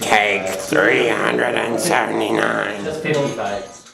Take 379.